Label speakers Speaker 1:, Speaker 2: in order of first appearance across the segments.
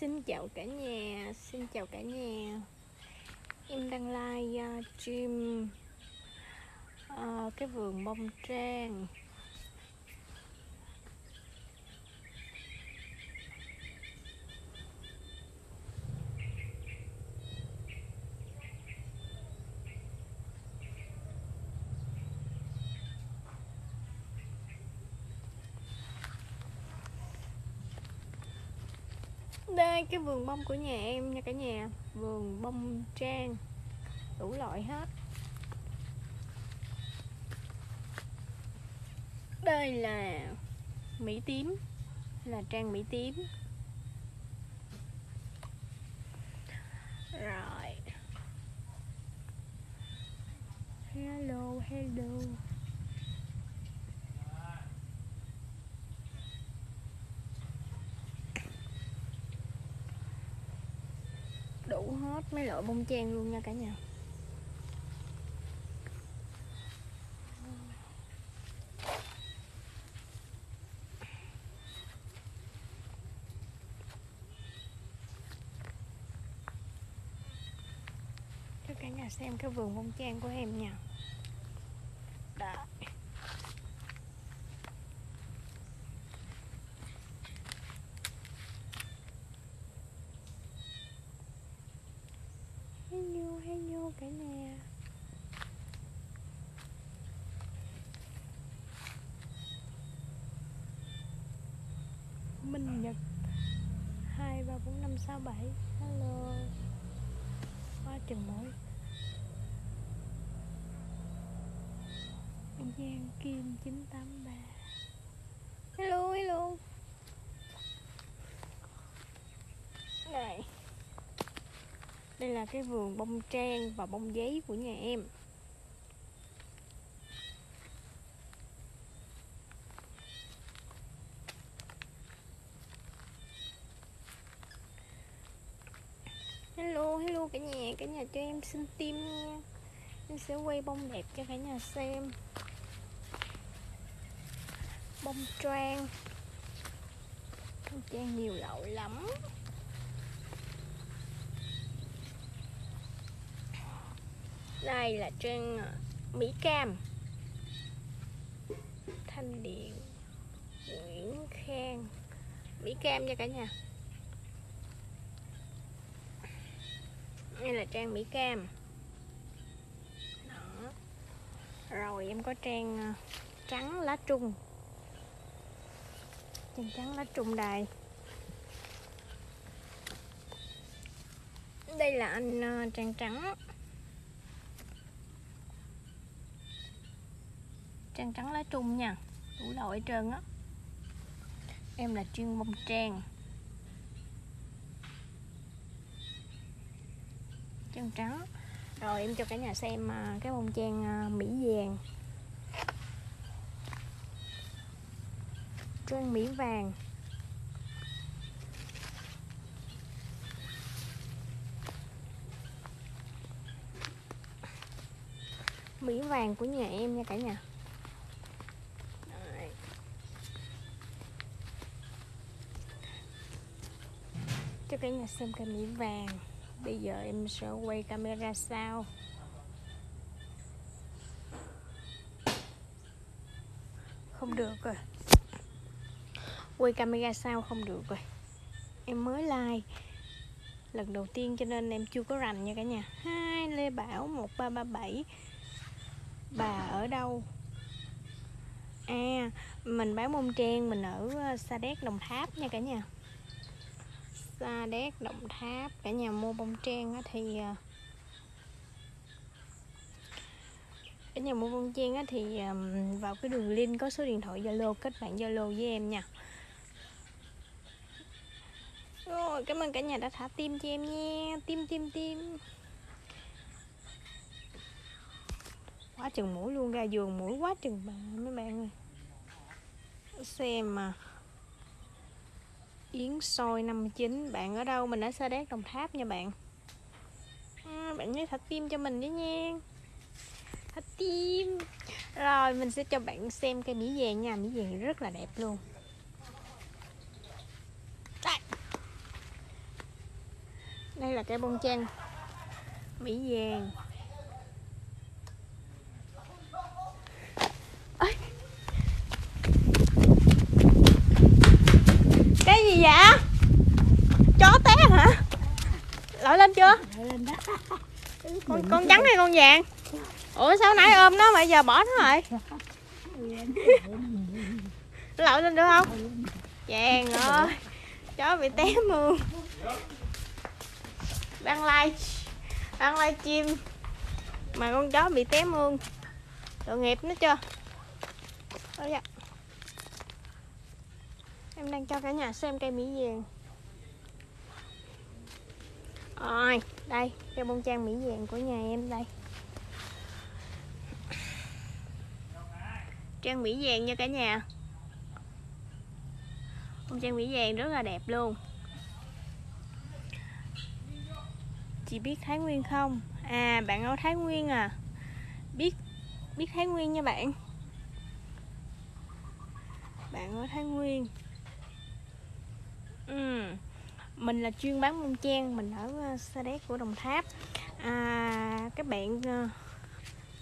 Speaker 1: Xin chào cả nhà, xin chào cả nhà. Em đang live uh, stream uh, cái vườn bông trang. Đây, cái vườn bông của nhà em nha cả nhà. Vườn bông trang. Đủ loại hết. Đây là mỹ tím. Là trang mỹ tím. Rồi. Hello hello đủ hết mấy loại bông chen luôn nha cả nhà. Cho cả nhà xem cái vườn bông chen của em nha Đó cả nhà Minh Nhật. Hai ba bốn năm sáu bảy. Hello. Hoa chừng mỗi Giang Kim 983 Hello hello Này đây là cái vườn bông trang và bông giấy của nhà em. Hello hello cả nhà cả nhà cho em xin tim nha. Em sẽ quay bông đẹp cho cả nhà xem. Bông trang. Bông trang nhiều loại lắm. Đây là trang ờ, Mỹ Cam. Thanh Điện Nguyễn Khang. Mỹ Cam nha cả nhà. Đây là trang Mỹ Cam. Đó. rồi em có trang ờ, trắng lá trung. Trang trắng lá trung đài đây là anh ờ, trang trắng. Trang trắng lá trung nha. Đủ loại trơn á. Em là chuyên bông trang. Trang trắng. Rồi em cho cả nhà xem à, cái bông trang à, mỹ vàng. Trang mỹ vàng. Mỹ vàng của nhà em nha cả nhà cho cả nhà xem cây mỹ vàng. Bây giờ em sẽ quay camera sau. Không được rồi. Quay camera sau không được rồi. Em mới like lần đầu tiên cho nên em chưa có rành nha cả nhà. Hai lê bảo 1337 bà ở đâu? À mình bán mông trang, mình ở ờ, sa đéc, đồng tháp nha cả nhà. Sa, Đéc, Đồng Tháp, cả nhà mua bông trang thì à, cả nhà mua bông trang thì à, vào cái đường link có số điện thoại Zalo, kết bạn Zalo với em nha. Rồi, cảm ơn cả nhà đã thả tim cho em nha. Tim tim tim. Quá chừng mũi luôn, ra giường mũi quá chừng bà, mấy bạn ơi. Xem mà. Yến soi 59 Bạn ở đâu? Mình ở Sa Đéc Đồng Tháp nha bạn. À, Bạn nhớ thả tim cho mình đấy nha. Thả tim. Rồi mình sẽ cho bạn xem cây mỹ vàng nha. Mỹ vàng rất là đẹp luôn. Đây. đây là cây bông trang mỹ vàng. Dạ? Chó té hả? Lội lên chưa? Con con trắng hay con vàng. Ủa, sao nãy ôm nó mà giờ bỏ nó rồi lội lên được không? Vàng ơi, chó bị té mương đang like đang live chim. Mà con chó bị té mương tội nghiệp nó chưa? Ôi dạ em đang cho cả nhà xem cây mỹ vàng. Rồi, đây cây bông trang mỹ vàng của nhà em đây. Trang mỹ vàng nha cả nhà. Bông trang mỹ vàng rất là đẹp luôn. Chị biết Thái Nguyên không? À bạn ở Thái Nguyên à. Biết biết Thái Nguyên nha bạn. Bạn ở Thái Nguyên ừ. mình là chuyên bán mông trang mình ở ờ, Sa Đéc của Đồng Tháp. À, các bạn uh,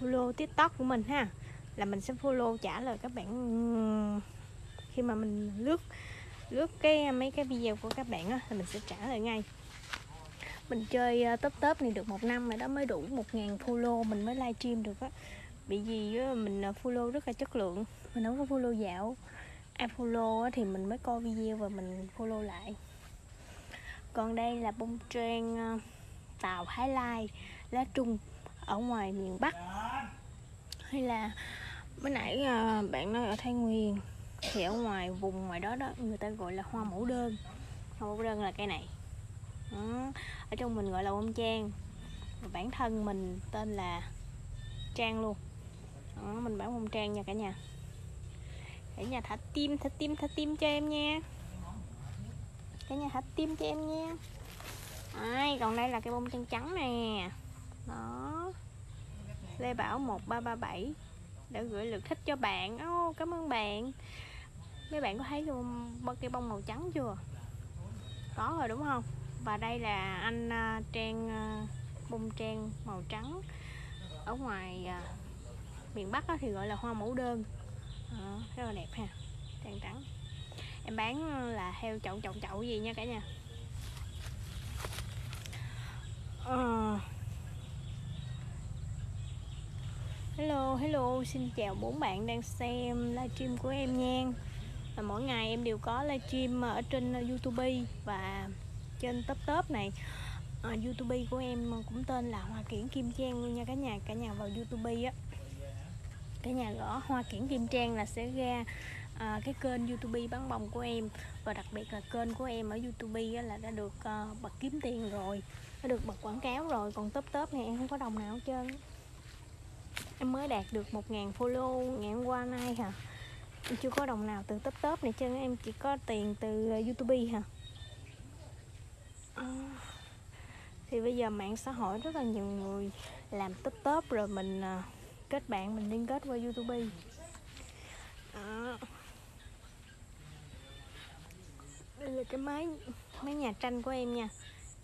Speaker 1: follow tiktok của mình ha là mình sẽ follow trả lời các bạn ừ, khi mà mình lướt lướt cái ờ, mấy cái video của các bạn á thì mình sẽ trả lời ngay. Mình chơi uh, tớp này được một năm rồi đó mới đủ một ngàn follow mình mới livestream được á. Bị gì mình follow rất là chất lượng mình không có follow dạo. Apollo thì mình mới coi video và mình follow lại. Còn đây là bông trang ờ, tàu Thái Lai lá trung ở ngoài miền Bắc. Hay là mới nãy ờ, bạn nói ở Thái Nguyên thì ở ngoài vùng ngoài đó đó người ta gọi là hoa mẫu đơn. Hoa mẫu đơn là cây này. Đó. ở trong mình gọi là bông trang và bản thân mình tên là trang luôn. Đó, mình bán bông trang nha cả nhà cả nhà thả tim thả tim thả tim cho em nha. Cả nhà thả tim cho em nha. Đấy, còn đây là cái bông chân trắng nè. Đó. Lê Bảo 1337 đã gửi lượt thích cho bạn. Oh, cảm ơn bạn. Mấy bạn có thấy luôn cái bông màu trắng chưa? Có rồi đúng không? Và đây là anh à, trang à, bông trang màu trắng ở ngoài à, miền Bắc thì gọi là hoa mẫu đơn à, rất là đẹp ha trắng trắng em bán là heo chậu chậu chậu gì nha cả nhà? À. hello hello xin chào bốn bạn đang xem livestream của em nha. Là mỗi ngày em đều có livestream ở trên youtube và trên top top này. À, youtube của em cũng tên là hoa kiển kim trang luôn nha cả nhà cả nhà vào youtube á cả nhà gõ hoa kiển kim trang là sẽ ra à, cái kênh youtube bán bông của em. Và đặc biệt là kênh của em ở youtube á, là đã được à, bật kiếm tiền rồi đã được bật quảng cáo rồi. Còn tớp tớp này em không có đồng nào hết trơn. Em mới đạt được 1.000 follow ngày hôm qua nay hả? Em chưa có đồng nào từ tớp tớp này chứ em chỉ có tiền từ à, youtube hả? À, thì bây giờ mạng xã hội rất là nhiều người làm tớp tớp rồi mình à, kết bạn mình liên kết qua youtube. Đó. đây là cái máy máy nhà tranh của em nha.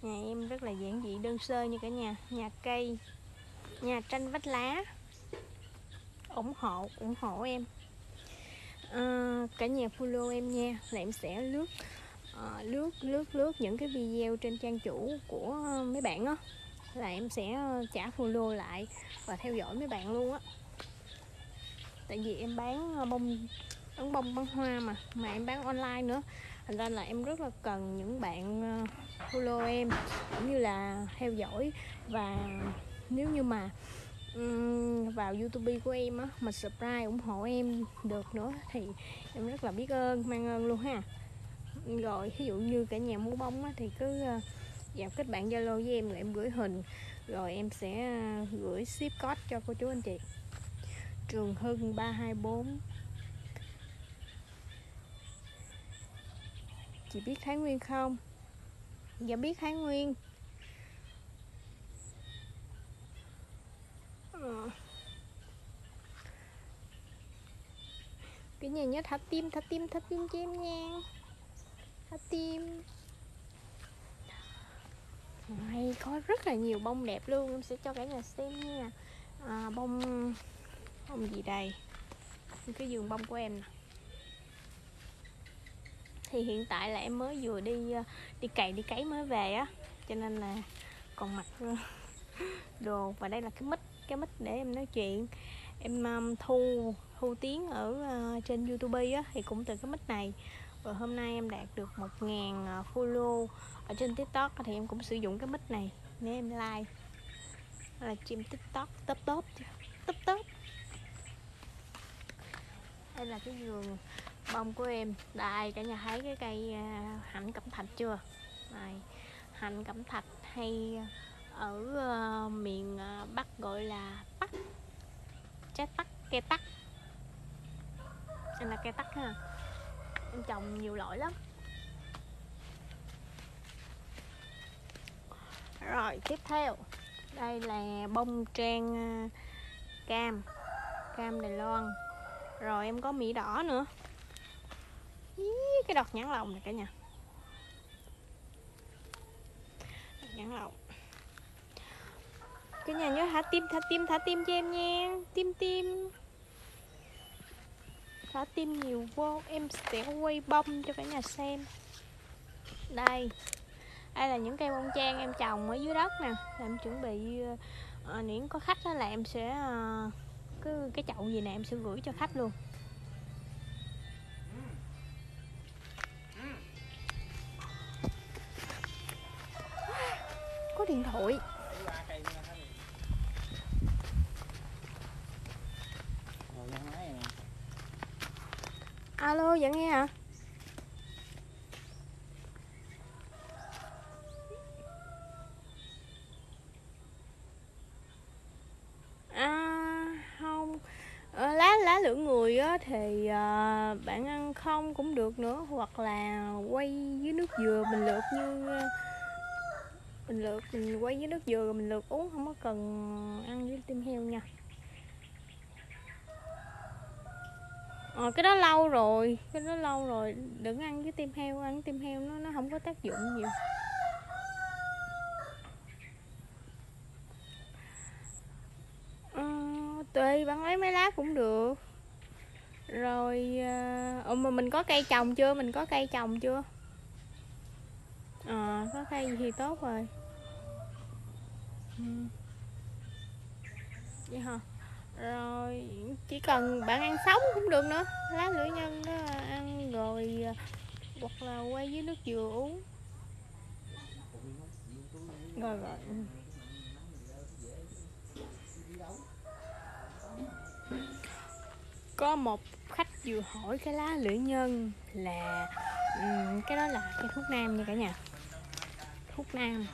Speaker 1: Nhà em rất là giản dị đơn sơ như cả nhà. Nhà cây nhà tranh vách lá. Ủng hộ ủng hộ em. À, cả nhà follow em nha là em sẽ lướt uh, lướt lướt lướt những cái video trên trang chủ của mấy bạn á là em sẽ ờ, trả follow lại và theo dõi mấy bạn luôn á. Tại vì em bán ờ, bông bán bông bán hoa mà mà em bán online nữa. Thành ra là em rất là cần những bạn ờ, follow em cũng như là theo dõi. Và nếu như mà um, vào youtube của em á mà subscribe ủng hộ em được nữa thì em rất là biết ơn mang ơn luôn ha. Rồi ví dụ như cả nhà mua bông á, thì cứ uh, vào kết bạn zalo với em rồi em gửi hình. Rồi em sẽ à, gửi ship code cho cô chú anh chị. Trường hưng 324 chị biết thái nguyên không? Dạ biết thái nguyên. Ờ. cái nhà nhớ thả tim thả tim thả tim cho em nha. Thả tim. Đây, có rất là nhiều bông đẹp luôn em sẽ cho cả nhà xem nha. À, bông bông gì đây? Cái vườn bông của em nè. Thì hiện tại là em mới vừa đi ờ, đi cày đi cấy mới về á. Cho nên là còn mặc ờ, đồ. Và đây là cái mic cái mic để em nói chuyện. Em um, thu thu tiếng ở uh, trên youtube á thì cũng từ cái mic này và hôm nay em đạt được một ngàn ờ, follow ở trên tiktok thì em cũng sử dụng cái mic này để em like là chim tiktok top top top top đây là cái vườn bông của em. Đây cả nhà thấy cái cây à, hạnh cẩm thạch chưa? Này hạnh cẩm thạch hay ở uh, miền bắc gọi là tắc trái tắc cây tắc. Đây là cây tắc ha em trồng nhiều loại lắm. Rồi tiếp theo. Đây là bông trang à, cam cam đài loan. Rồi em có mỹ đỏ nữa. Ý, cái đọt nhãn lồng này cả nhà. Nhãn lồng. Cái nhà nhớ thả tim thả tim thả tim cho em nha. Tim tim thả tim nhiều vô em sẽ quay bông cho cả nhà xem. Đây. Đây là những cây bông trang em trồng ở dưới đất nè. Em chuẩn bị à, nếu có khách đó là em sẽ à, cứ cái chậu gì nè em sẽ gửi cho khách luôn. Có điện thoại. Alo vẫn nghe hả à không. Ờ, lá lá lửa người á thì à, bạn ăn không cũng được nữa hoặc là quay dưới nước dừa mình lượt như mình lượt mình quay với nước dừa rồi mình lượt uống không có cần ăn với tim heo nha. Ờ cái đó lâu rồi cái đó lâu rồi. Đừng ăn với tim heo ăn tim heo nó nó không có tác dụng nhiều. Ờ, tùy bạn lấy mấy lá cũng được. Rồi ờ mà mình có cây trồng chưa? Mình có cây trồng chưa? Ờ có cây thì tốt rồi. Ừ. vậy hả? Rồi cần bạn ăn sống cũng được nữa. Lá lưỡi nhân đó ăn rồi à, hoặc là quay với nước dừa uống. Rồi rồi. Ừ. Có một khách vừa hỏi cái lá lưỡi nhân là um, cái đó là cái thuốc nam nha cả nhà. Thuốc nam.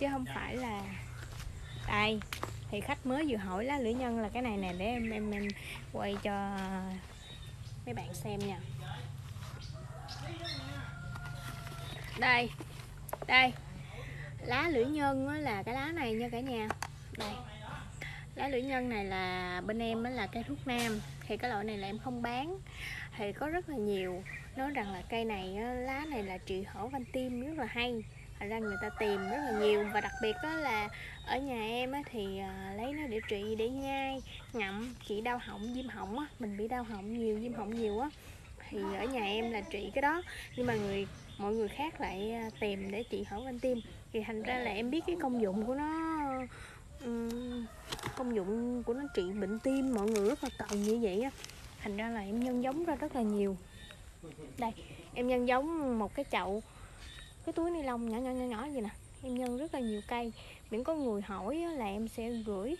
Speaker 1: Chứ không phải là đây thì khách mới vừa hỏi lá lưỡi nhân là cái này nè, để em em em quay cho mấy bạn xem nha. Đây đây, lá lưỡi nhân là cái lá này nha cả nhà. Đây, lá lưỡi nhân này là bên em là cây thuốc nam, thì cái loại này là em không bán, thì có rất là nhiều. Nói rằng là cây này lá này là trị hở van tim, rất là hay thành ra người ta tìm rất là nhiều và đặc biệt đó là ở nhà em á, thì à, lấy nó để trị để nhai ngậm trị đau họng viêm họng á mình bị đau họng nhiều viêm họng nhiều á thì ở nhà em là trị cái đó. Nhưng mà người mọi người khác lại à, tìm để trị hở van tim. Thì thành ra là em biết cái công dụng của nó công dụng của nó trị bệnh tim mọi người rất là cần như vậy á. Thành ra là em nhân giống ra rất là nhiều. Đây em nhân giống một cái chậu cái túi ni lông nhỏ nhỏ nhỏ nhỏ vậy nè. Em nhân rất là nhiều cây. Miễn có người hỏi là em sẽ gửi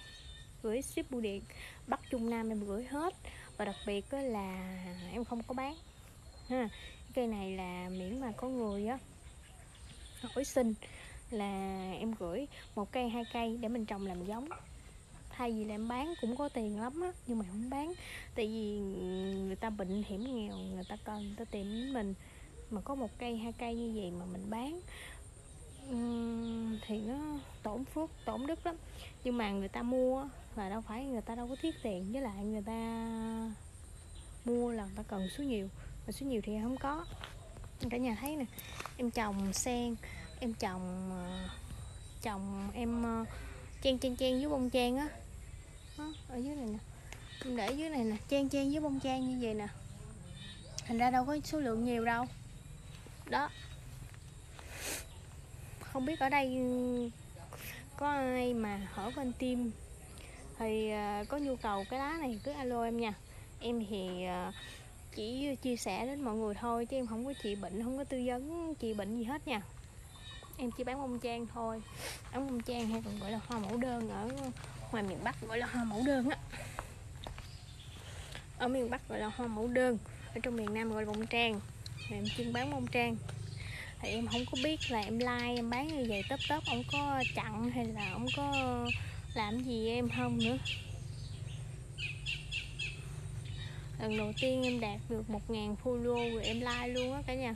Speaker 1: gửi ship bưu điện bắc trung nam em gửi hết. Và đặc biệt là em không có bán. Ha cây này là miễn mà có người á hỏi xin là em gửi một cây, hai cây để mình trồng làm giống. Thay vì là em bán cũng có tiền lắm á, nhưng mà không bán. Tại vì người ta bệnh hiểm nghèo, người ta cần, người ta tìm đến mình mà có một cây, hai cây như vậy mà mình bán thì nó tổn phước, tổn đức lắm. Nhưng mà người ta mua là đâu phải người ta đâu có thiết tiền, với lại người ta mua là người ta cần số nhiều, mà số nhiều thì không có. Cả nhà thấy nè, em trồng sen, em trồng trồng ờ, em chen chen chen với bông chen á. Ở dưới này nè. Em để dưới này nè chen chen với bông chen như vậy nè. Thành ra đâu có số lượng nhiều đâu đó. Không biết ở đây, có ai mà ở bên tim thì à, có nhu cầu cái lá này cứ alo em nha. Em thì à, chỉ chia sẻ đến mọi người thôi chứ em không có trị bệnh, không có tư vấn trị bệnh gì hết nha. Em chỉ bán bông trang thôi. Bán bông trang hay còn gọi là hoa mẫu đơn ở ngoài miền bắc gọi là hoa mẫu đơn á. Ở miền bắc gọi là hoa mẫu đơn, ở trong miền nam gọi là bông trang em chuyên bán bông trang. Thì em không có biết là em like, em bán như vậy tấp tấp ông có chặn hay là ông có làm gì em không nữa? Lần đầu tiên em đạt được 1.000 follow rồi em like luôn á cả nhà.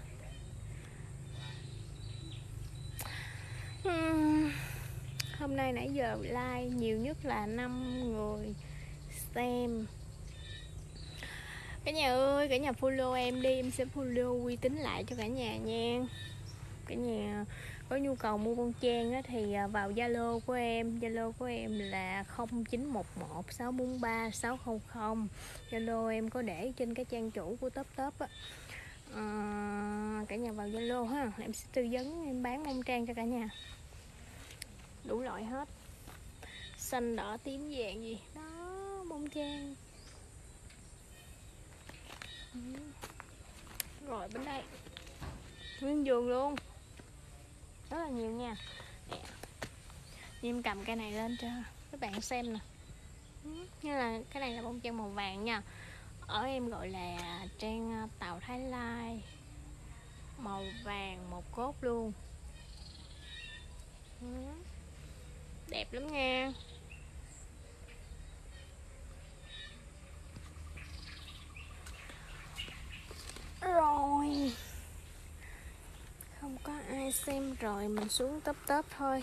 Speaker 1: Hôm nay nãy giờ like nhiều nhất là 5 người xem cả nhà ơi cả nhà follow em đi em sẽ follow uy tín lại cho cả nhà nha. Cả nhà có nhu cầu mua bông trang á, thì à, vào zalo của em. Zalo của em là 0911 643 600 zalo em có để trên cái trang chủ của top top á. À, cả nhà vào zalo ha em sẽ tư vấn em bán bông trang cho cả nhà. Đủ loại hết. Xanh đỏ tím vàng gì. Đó bông trang rồi, bên đây. Nguyên vườn luôn. Rất là nhiều nha. Em cầm cái này lên cho các bạn xem nè. Ừ, như là cái này là bông trang màu vàng nha. Ở em gọi là trang à, tàu thái lai. Màu vàng một cốt luôn. Ừ. Đẹp lắm nha. Rồi. Không có ai xem rồi mình xuống tấp tấp thôi.